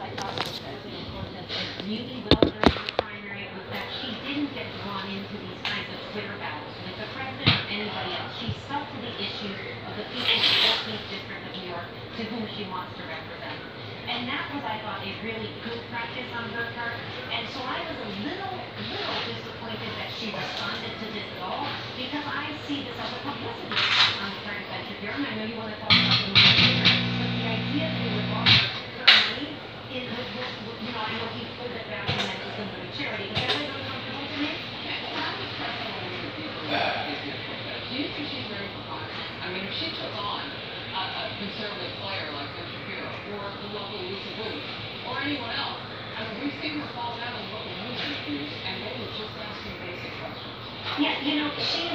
I thought was especially important that did really well during the primary was that she didn't get drawn into these kinds of Twitter battles with the president or anybody else. She stuck to the issues of the people of the fourteenth district of New York to whom she wants to represent. And that was, I thought, a really good practice on her part. And so I was a little, little disappointed that she responded to this at all, because I see this as a publicity on the of Venture Bureau, and I know you want to talk about the but the idea that is, was, was, was, you know, I know he pulled it back and that was going to be charity, is that really uncomfortable to me? Do you think she's ready for Congress? I mean, if she took on a, a conservative player like Ben Shapiro, or the local Lisa Boothe, or anyone else, I mean, we've seen her fall down on local news interviews, and they were just asking basic questions. Yeah, you know, she